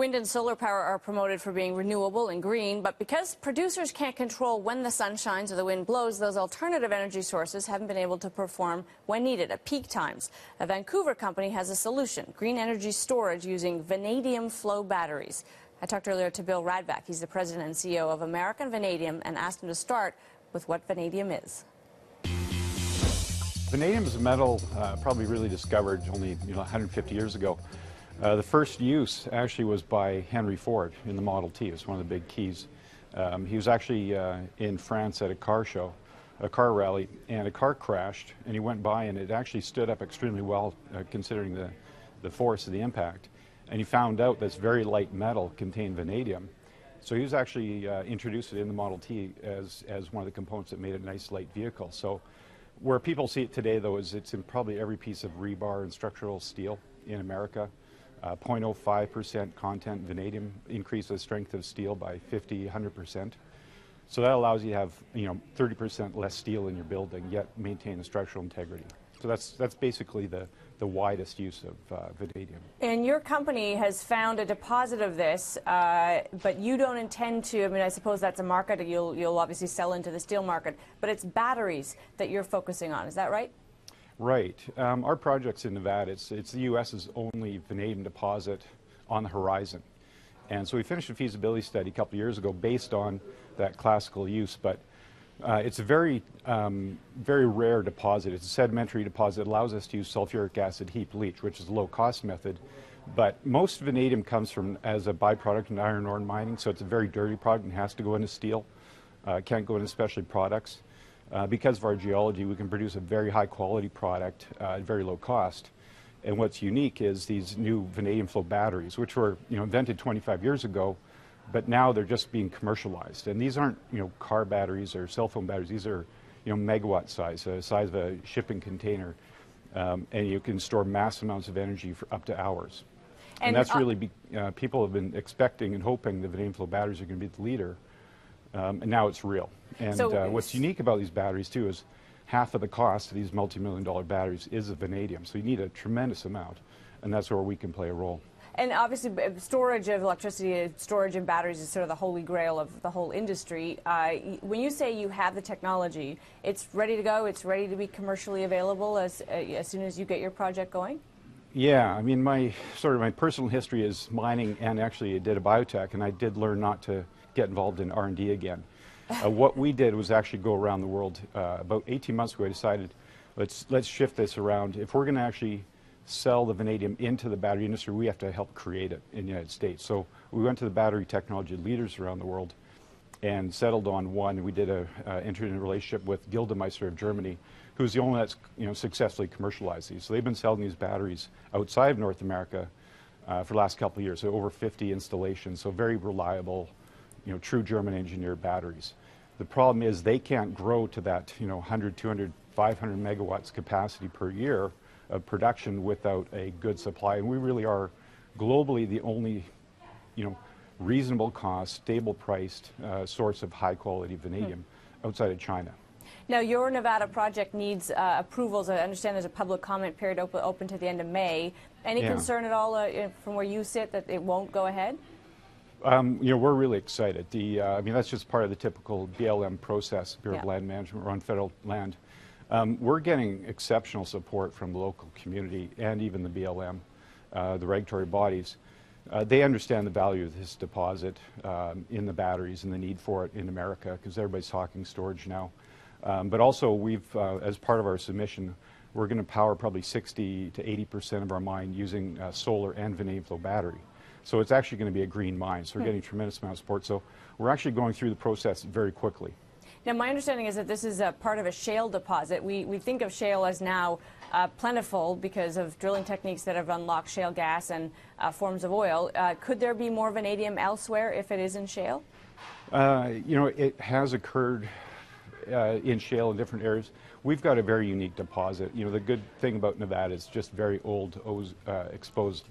Wind and solar power are promoted for being renewable and green, but because producers can't control when the sun shines or the wind blows, those alternative energy sources haven't been able to perform when needed at peak times. A Vancouver company has a solution, green energy storage using vanadium flow batteries. I talked earlier to Bill Radvak. He's the president and CEO of American Vanadium and asked him to start with what vanadium is. Vanadium is a metal uh, probably really discovered only you know, 150 years ago. Uh, the first use actually was by Henry Ford in the Model T. It was one of the big keys. Um, he was actually uh, in France at a car show, a car rally, and a car crashed, and he went by, and it actually stood up extremely well uh, considering the, the force of the impact. And he found out this very light metal contained vanadium. So he was actually uh, introduced it in the Model T as, as one of the components that made it a nice light vehicle. So where people see it today, though, is it's in probably every piece of rebar and structural steel in America. 0.05% uh, content vanadium increase the strength of steel by 50, 100%. So that allows you to have, you know, 30% less steel in your building, yet maintain the structural integrity. So that's that's basically the the widest use of uh, vanadium. And your company has found a deposit of this, uh, but you don't intend to. I mean, I suppose that's a market you'll you'll obviously sell into the steel market, but it's batteries that you're focusing on. Is that right? Right. Um, our project's in Nevada. It's, it's the U.S.'s only vanadium deposit on the horizon. And so we finished a feasibility study a couple years ago based on that classical use, but uh, it's a very, um, very rare deposit. It's a sedimentary deposit. It allows us to use sulfuric acid heap leach, which is a low-cost method. But most vanadium comes from as a byproduct in iron ore mining, so it's a very dirty product and has to go into steel. Uh, can't go into specialty products. Uh, because of our geology, we can produce a very high quality product uh, at very low cost. And what's unique is these new vanadium flow batteries, which were you know, invented 25 years ago, but now they're just being commercialized. And these aren't you know, car batteries or cell phone batteries. These are you know, megawatt size, the size of a shipping container. Um, and you can store mass amounts of energy for up to hours. And, and that's uh, really, be, uh, people have been expecting and hoping the vanadium flow batteries are going to be the leader. Um, and now it's real. And so uh, what's unique about these batteries too is half of the cost of these multi-million dollar batteries is of vanadium. So you need a tremendous amount, and that's where we can play a role. And obviously, storage of electricity, storage of batteries is sort of the holy grail of the whole industry. Uh, when you say you have the technology, it's ready to go, it's ready to be commercially available as, uh, as soon as you get your project going? Yeah, I mean, my sort of my personal history is mining, and actually, I did a biotech, and I did learn not to get involved in R&D again. Uh, what we did was actually go around the world. Uh, about 18 months ago, I decided let's let's shift this around. If we're going to actually sell the vanadium into the battery industry, we have to help create it in the United States. So we went to the battery technology leaders around the world and settled on one. We did a uh, entered a relationship with Gildemeister of Germany, who's the only one that's you know successfully commercialized these. So they've been selling these batteries outside of North America uh, for the last couple of years. So over 50 installations. So very reliable you know, true German engineered batteries. The problem is they can't grow to that, you know, 100, 200, 500 megawatts capacity per year of production without a good supply. And we really are globally the only, you know, reasonable cost, stable priced uh, source of high quality vanadium hmm. outside of China. Now, your Nevada project needs uh, approvals. I understand there's a public comment period open, open to the end of May. Any yeah. concern at all uh, from where you sit that it won't go ahead? Um, you know, we're really excited. The, uh, I mean, that's just part of the typical BLM process, Bureau yeah. of Land Management, we're on federal land. Um, we're getting exceptional support from the local community and even the BLM, uh, the regulatory bodies. Uh, they understand the value of this deposit um, in the batteries and the need for it in America because everybody's talking storage now. Um, but also, we've, uh, as part of our submission, we're going to power probably 60 to 80 percent of our mine using uh, solar and vanadium flow battery. So it's actually going to be a green mine. So we're hmm. getting tremendous amount of support. So we're actually going through the process very quickly. Now, my understanding is that this is a part of a shale deposit. We, we think of shale as now uh, plentiful because of drilling techniques that have unlocked shale gas and uh, forms of oil. Uh, could there be more vanadium elsewhere if it is in shale? Uh, you know, it has occurred uh, in shale in different areas. We've got a very unique deposit. You know, the good thing about Nevada is just very old, uh, exposed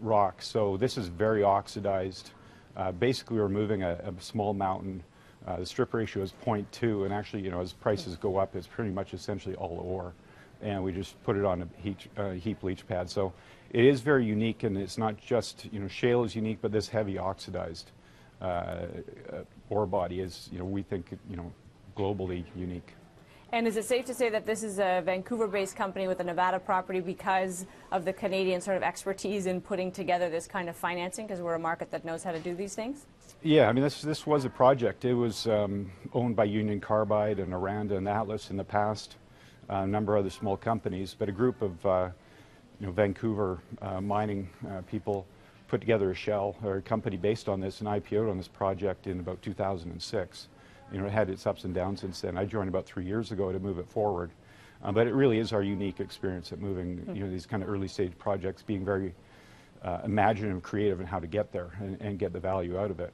rock. So this is very oxidized. Uh, basically, we're moving a, a small mountain. the strip ratio is 0.2, and actually, you know, as prices go up, it's pretty much essentially all ore. and we just put it on a heat, uh, heap leach pad. So it is very unique, and it's not just you know shale is unique, but this heavy oxidized uh, uh, ore body is you know we think you know globally unique. And is it safe to say that this is a Vancouver-based company with a Nevada property because of the Canadian sort of expertise in putting together this kind of financing? Because we're a market that knows how to do these things. Yeah, I mean this this was a project. It was um, owned by Union Carbide and Noranda and Atlas in the past, uh, a number of other small companies, but a group of uh, you know Vancouver uh, mining uh, people put together a shell or a company based on this and IPO'd on this project in about 2006. You know, it had its ups and downs since then. I joined about three years ago to move it forward, uh, but it really is our unique experience at moving you know these kind of early stage projects, being very uh, imaginative, creative in how to get there and, and get the value out of it.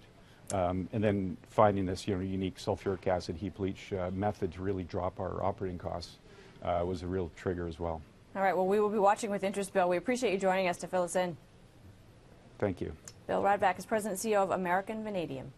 Um, and then finding this you know, unique sulfuric acid heap leach uh, method to really drop our operating costs uh, was a real trigger as well. All right, well, we will be watching with interest, Bill. We appreciate you joining us to fill us in. Thank you. Bill Radvak is President and CEO of American Vanadium.